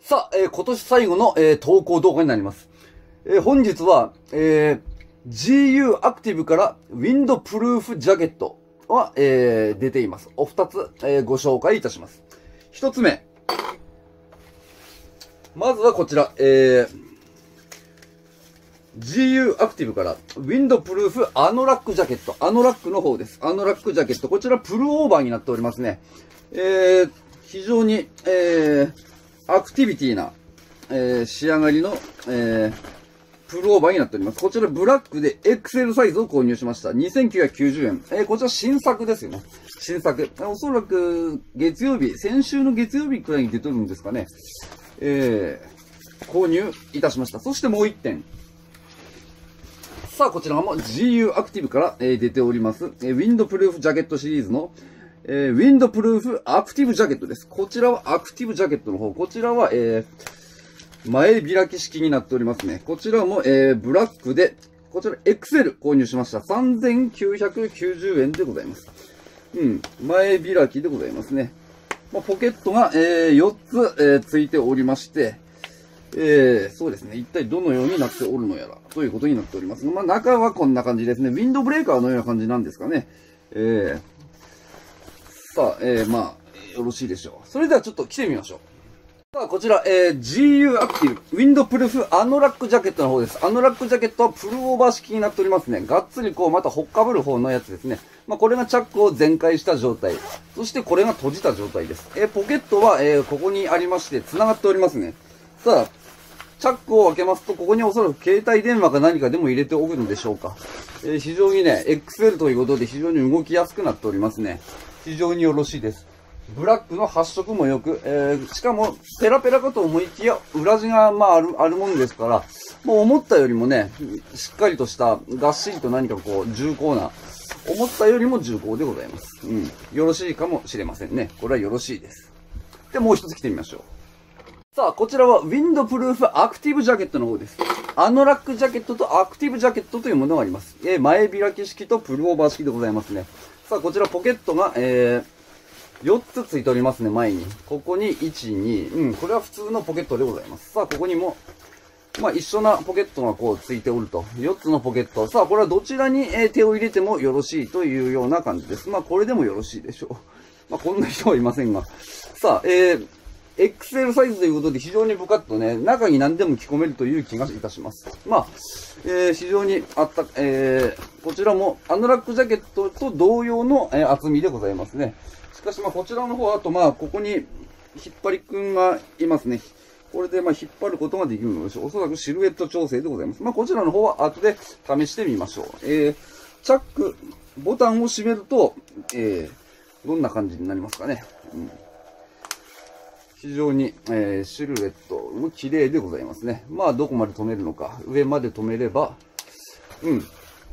さあ、えー今年最後の、えー投稿動画になります。えー本日は、えー GU アクティブからウィンドプルーフジャケットは、えー出ています。お二つ、えーご紹介いたします。一つ目。まずはこちら、えー GU アクティブから、ウィンドプルーフアノラックジャケット。アノラックの方です。アノラックジャケット。こちらプルオーバーになっておりますね。えー、非常に、えー、アクティビティな、えー、仕上がりの、えー、プルオーバーになっております。こちらブラックで XL サイズを購入しました。2990円。えー、こちら新作ですよね。新作。おそらく月曜日、先週の月曜日くらいに出てるんですかね。えー、購入いたしました。そしてもう一点。さあ、こちらも GU アクティブから、えー出ております、えーウィンドプルーフジャケットシリーズの、えーウィンドプルーフアクティブジャケットです。こちらはアクティブジャケットの方。こちらは、えー前開き式になっておりますね。こちらも、えーブラックで、こちら XL 購入しました。3990円でございます。うん。前開きでございますね。まあ、ポケットが、えー4つ、えーついておりまして、えー、そうですね。一体どのようになっておるのやら、ということになっております、まあ、中はこんな感じですね。ウィンドブレーカーのような感じなんですかね。えー、さあ、えー、まあ、よろしいでしょう。それではちょっと来てみましょう。さあ、こちら、えー、GU アクティブ、ウィンドプルフアノラックジャケットの方です。アノラックジャケットはプルオーバー式になっておりますね。がっつりこう、またほっかぶる方のやつですね。まあ、これがチャックを全開した状態。そしてこれが閉じた状態です。えー、ポケットは、えー、ここにありまして、繋がっておりますね。さあ、チャックを開けますと、ここにおそらく携帯電話か何かでも入れておくのでしょうか。えー非常にね、XL ということで非常に動きやすくなっておりますね。非常によろしいです。ブラックの発色もよく、えーしかも、ペラペラかと思いきや、裏地が、まあ、ある、あるもんですから、もう思ったよりもね、しっかりとした、がっしりと何かこう、重厚な、思ったよりも重厚でございます。うん。よろしいかもしれませんね。これはよろしいです。で、もう一つ来てみましょう。さあ、こちらはウィンドプルーフアクティブジャケットの方です。アノラックジャケットとアクティブジャケットというものがあります。え前開き式とプルオーバー式でございますね。さあ、こちらポケットが、えー、4つついておりますね、前に。ここに1、2、うん、これは普通のポケットでございます。さあ、ここにも、まあ、一緒なポケットがこうついておると。4つのポケット。さあ、これはどちらに、え手を入れてもよろしいというような感じです。まあ、これでもよろしいでしょう。まあ、こんな人はいませんが。さあ、えー、XL サイズということで非常にブカッとね、中に何でも着込めるという気がいたします。まあ、えー非常にあった、えーこちらもアノラックジャケットと同様の、えー厚みでございますね。しかしまあこちらの方はあとまあここに引っ張りくんがいますね。これでまあ引っ張ることができるのでしょう。おそらくシルエット調整でございます。まあこちらの方は後で試してみましょう。えーチャック、ボタンを閉めると、えーどんな感じになりますかね。うん非常に、えーシルエットも綺麗でございますね。まあ、どこまで止めるのか。上まで止めれば、うん。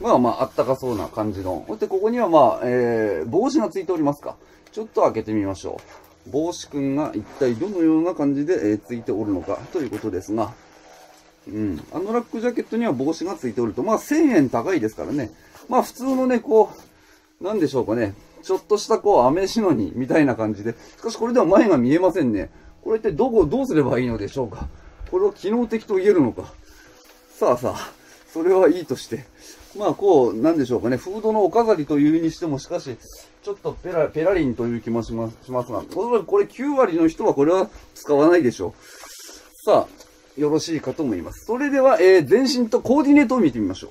まあまあ、あったかそうな感じの。そして、ここにはまあ、えー帽子がついておりますか。ちょっと開けてみましょう。帽子くんが一体どのような感じで、えーついておるのか、ということですが。うん。アノラックジャケットには帽子がついておると、まあ、1000円高いですからね。まあ、普通のね、こう、なんでしょうかね。ちょっとしたこう、アメシノに、みたいな感じで。しかしこれでは前が見えませんね。これってどこ、どうすればいいのでしょうか。これを機能的と言えるのか。さあさあ、それはいいとして。まあこう、なんでしょうかね。フードのお飾りというにしても、しかし、ちょっとペラ、ペラリンという気もしますしますが、おそらくこれ9割の人はこれは使わないでしょう。さあ、よろしいかと思います。それでは、えー、全身とコーディネートを見てみましょう。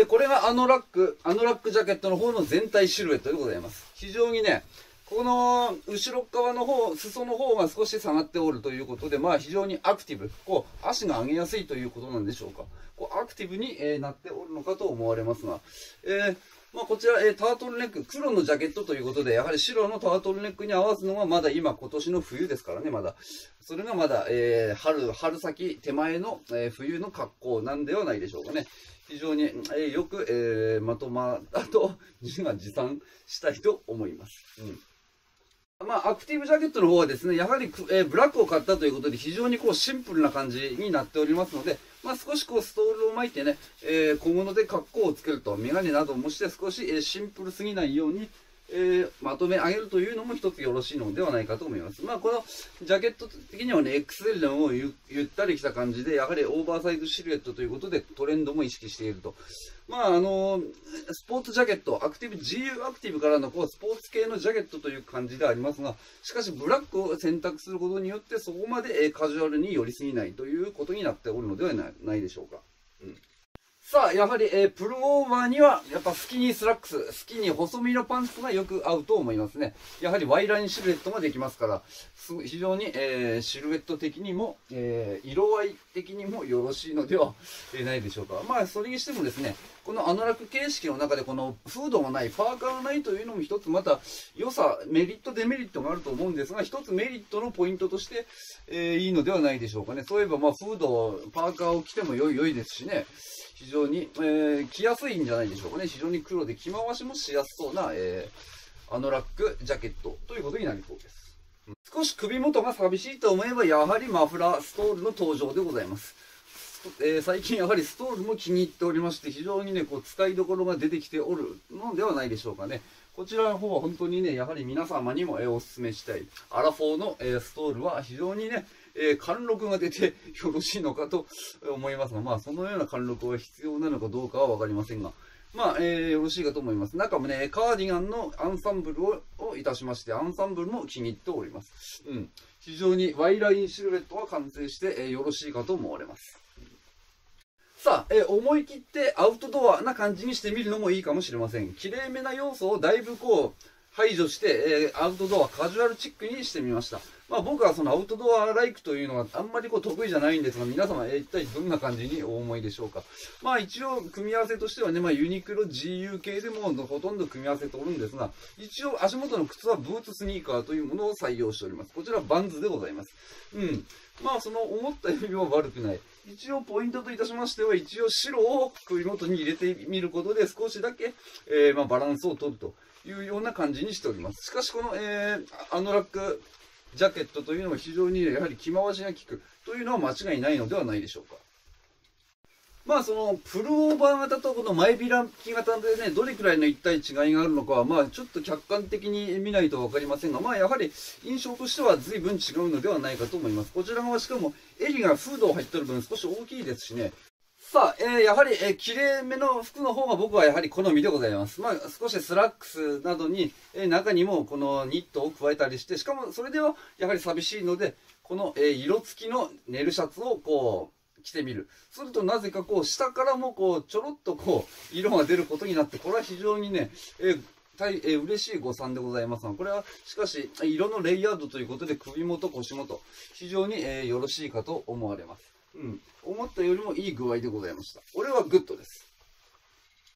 えーこれがアノラック、アノラックジャケットの方の全体シルエットでございます。非常にね、この後ろ側の方、裾の方が少し下がっておるということで、まあ非常にアクティブ、こう足が上げやすいということなんでしょうか。こうアクティブに、えなっておるのかと思われますが、えーまあこちら、えータートルネック、黒のジャケットということで、やはり白のタートルネックに合わすのがまだ今今年の冬ですからね、まだ。それがまだ、えー春、春先手前の、えー冬の格好なんではないでしょうかね。非常に、えーよく、えーまとまったと、自画自賛したいと思います。うん。まあ、アクティブジャケットの方はですね、やはり、えーブラックを買ったということで、非常にこうシンプルな感じになっておりますので、まあ、少しこうストールを巻いてね、えー小物で格好をつけると、メガネなどもして少し、えーシンプルすぎないように、えー、まとめ上げるというのも一つよろしいのではないかと思います。まあ、このジャケット的にはね、XL でもゆゆったりした感じで、やはりオーバーサイズシルエットということでトレンドも意識していると。まあ、あのスポーツジャケット、アクティブ、GU アクティブからのこうスポーツ系のジャケットという感じでありますが、しかしブラックを選択することによってそこまで、えカジュアルに寄りすぎないということになっておるのではないでしょうか。うんさあ、やはり、えー、プルオーバーには、やっぱスキニースラックス、スキニー細身のパンツがよく合うと思いますね。やはり Y ラインシルエットができますから、非常に、えー、シルエット的にも、えー、色合い的にもよろしいのでは、ないでしょうか。まあ、それにしてもですね、このアノラク形式の中でこのフードがない、パーカーがないというのも一つまた良さ、メリット、デメリットがあると思うんですが、一つメリットのポイントとして、え、いいのではないでしょうかね。そういえば、まあ、フード、パーカーを着ても良い良いですしね、非常に、えー、着やすいんじゃないでしょうかね。非常に黒で着回しもしやすそうな、えー、アノラックジャケットということになりそうです。少し首元が寂しいと思えば、やはりマフラー、ストールの登場でございます。えー、最近やはりストールも気に入っておりまして、非常にね、こう、使いどころが出てきておるのではないでしょうかね。こちらの方は本当にね、やはり皆様にも、えー、お勧めしたい。アラフォーの、えー、ストールは非常にね、えー、貫禄が出て よろしいのかと思いますが、まあ、そのような貫禄は必要なのかどうかはわかりませんが、まあ、えー、よろしいかと思います。中もね、カーディガンのアンサンブルををいたしまして、アンサンブルも気に入っております。うん。非常に Y ラインシルエットは完成して、えー、よろしいかと思われます。さあ、えー、思い切ってアウトドアな感じにしてみるのもいいかもしれません。綺麗めな要素をだいぶこう、排除して、えー、アウトドア、カジュアルチックにしてみました。まあ僕はそのアウトドアライクというのがあんまりこう得意じゃないんですが、皆様、一体どんな感じにお思いでしょうか？まあ一応組み合わせとしてはね、まあユニクロ GU 系でもほとんど組み合わせておるんですが、一応足元の靴はブーツスニーカーというものを採用しております。こちらバンズでございます。うん。まあその思ったよりは悪くない。一応ポイントといたしましては、一応白を首元に入れてみることで少しだけ、えー、まあバランスを取ると。いうような感じにしております。しかしこの、えー、アノラックジャケットというのは非常にやはり着回しが効くというのは間違いないのではないでしょうか。まあそのプルオーバー型とこの前開き型でね、どれくらいの一体違いがあるのかは、まあちょっと客観的に見ないと分かりませんが、まあやはり印象としては随分違うのではないかと思います。こちら側しかも襟がフードを入ってる分少し大きいですしね、さあ、えー、やはり、えー、綺麗めの服の方が僕はやはり好みでございます。まあ、少しスラックスなどに、えー、中にもこのニットを加えたりして、しかもそれではやはり寂しいので、この、えー、色付きのネルシャツをこう、着てみる。するとなぜかこう、下からもこう、ちょろっとこう、色が出ることになって、これは非常にね、えー大、え、嬉しい誤算でございますが、これはしかし、色のレイヤードということで首元、腰元、非常に、よろしいかと思われます。うん。思ったよりもいい具合でございました。俺はグッドです。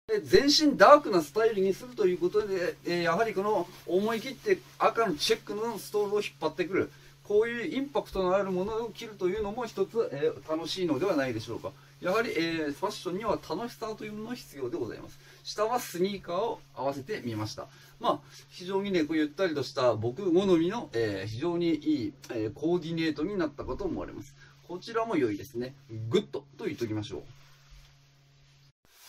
で全身ダークなスタイルにするということで、えー、やはりこの思い切って赤のチェックのストールを引っ張ってくる。こういうインパクトのあるものを着るというのも一つ、えー、楽しいのではないでしょうか。やはり、えー、ファッションには楽しさというものが必要でございます。下はスニーカーを合わせてみました。まあ、非常にね、こうゆったりとした僕好みの、えー、非常にいい、えコーディネートになったかと思われます。こちらも良いですね。グッドと言っときましょう。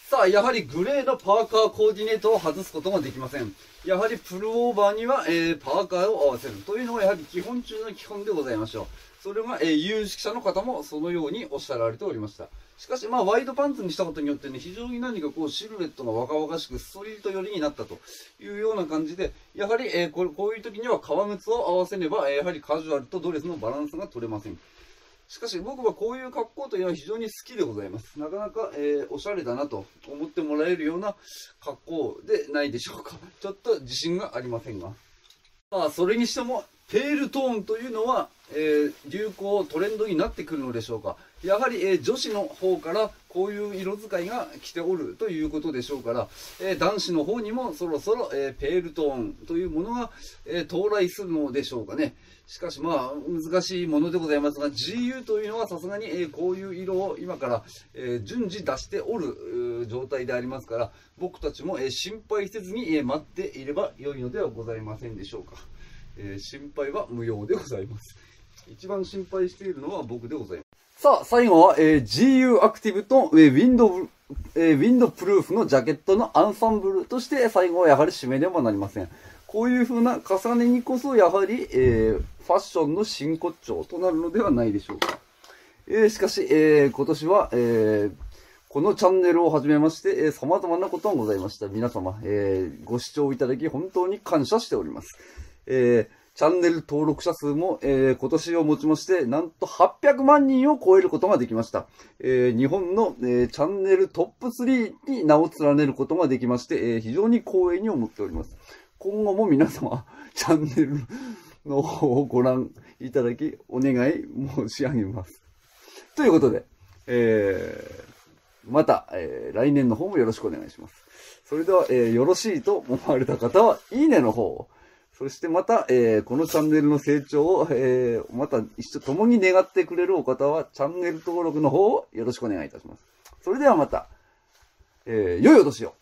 さあ、やはりグレーのパーカーコーディネートを外すことができません。やはりプルオーバーには、えー、パーカーを合わせるというのがやはり基本中の基本でございましょう。それが、えー、有識者の方もそのようにおっしゃられておりました。しかし、まあ、ワイドパンツにしたことによってね、非常に何かこう、シルエットが若々しく、ストリート寄りになったというような感じで、やはり、えー、これこういう時には革靴を合わせねば、え、やはりカジュアルとドレスのバランスが取れません。しかし僕はこういう格好というのは非常に好きでございます。なかなか、えー、おしゃれだなと思ってもらえるような格好でないでしょうか。ちょっと自信がありませんが。まあ、それにしても、ペールトーンというのは、えー、流行、トレンドになってくるのでしょうか。やはり、えー、女子の方からこういう色使いが来ておるということでしょうから、えー、男子の方にもそろそろ、えペールトーンというものが、え到来するのでしょうかね。しかしまあ、難しいものでございますが、GU というのはさすがに、えこういう色を今から、え順次出しておる状態でありますから、僕たちも、え心配せずに、え待っていれば良いのではございませんでしょうか。え心配は無用でございます。一番心配しているのは僕でございます。さあ、最後は、えー、GU アクティブと、えー、ウィンドウ、えー、ウィンドプルーフのジャケットのアンサンブルとして、最後はやはり締めでもなりません。こういう風な重ねにこそ、やはり、えー、ファッションの真骨頂となるのではないでしょうか。えー、しかし、えー、今年は、えー、このチャンネルを始めまして、えー、様々なことがございました。皆様、えー、ご視聴いただき本当に感謝しております。えー、チャンネル登録者数も、えー、今年をもちまして、なんと800万人を超えることができました。えー、日本の、え、チャンネルトップ3に名を連ねることができまして、え、非常に光栄に思っております。今後も皆様、チャンネルの方をご覧いただき、お願い申し上げます。ということで、え、また、え、来年の方もよろしくお願いします。それでは、え、よろしいと思われた方は、いいねの方を、そしてまた、えー、このチャンネルの成長を、えー、また一緒共に願ってくれるお方は、チャンネル登録の方をよろしくお願いいたします。それではまた、えー、良いお年を。